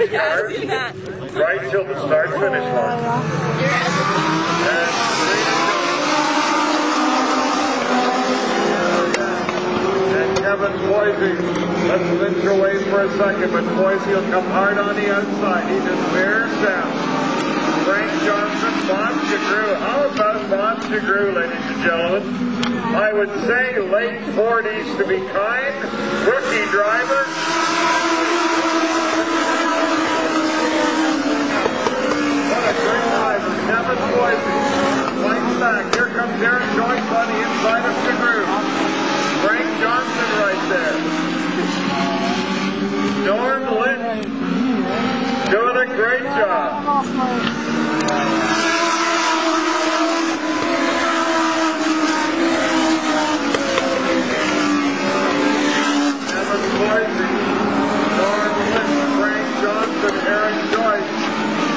I've right till the start finish line. And Kevin Boise, let's venture away for a second, but Boise will come hard on the outside. He just bears down. Frank Johnson, Bob Chagru. How about Bob Chagru, ladies and gentlemen? I would say late 40s to be kind. Rookie driver. What a great driver. Kevin Boise. Flanks back. Here comes Aaron Joyce on the. Frank Johnson right there. Norm Lynch doing a great job.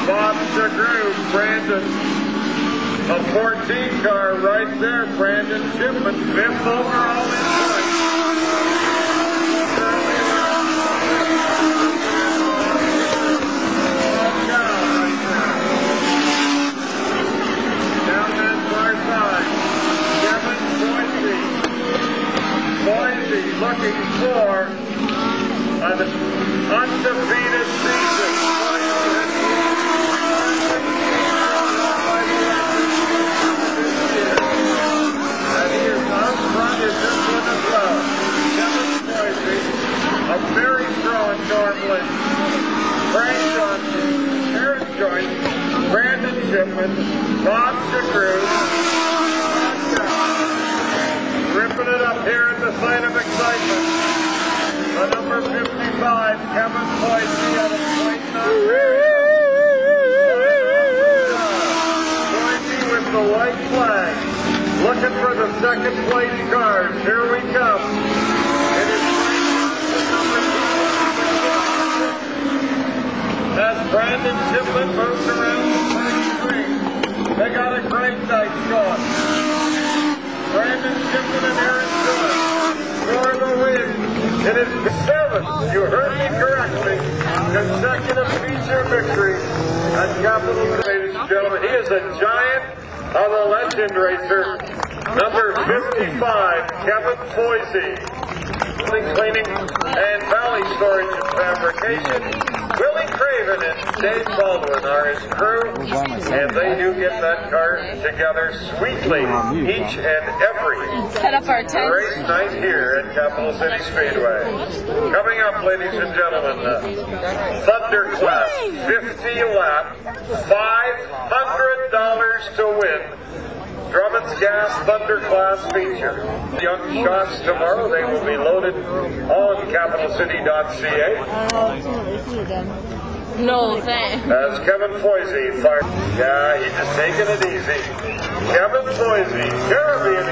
Bob Chagru, Brandon. A 14 car right there, Brandon Shipman, fifth overall in. Boise looking for an undefeated Lynch. Frank Johnson, Aaron Joyce, Brandon Shipman, Bob Chagru, ripping it up here at the site of excitement. The number 55, Kevin Boise out of Point Boise with the white flag. Looking for the second place cars. Here we come. It is Brandon Shipman moves around the screen. They got a great night going. Brandon Shipman and Aaron Jones for the win. It is seven, you heard me correctly, consecutive feature victory at Capital, ladies and gentlemen. He is a giant of a legend racer. Number 55, Kevin Boise. Cleaning, and valley storage fabrication. Willie Craven and Dave Baldwin are his crew, and they do get that car together sweetly each and every Set up our tent. Great night here at Capital City Speedway. Coming up, ladies and gentlemen, uh, Thunder Class, 50 lap, $500 to win. Drummond's Gas Thunder Class feature. Young shots tomorrow, they will be loaded on capitalcity.ca. No thanks. That's Kevin Foisey. Yeah, he's just taking it easy. Kevin Foisey, Caribbean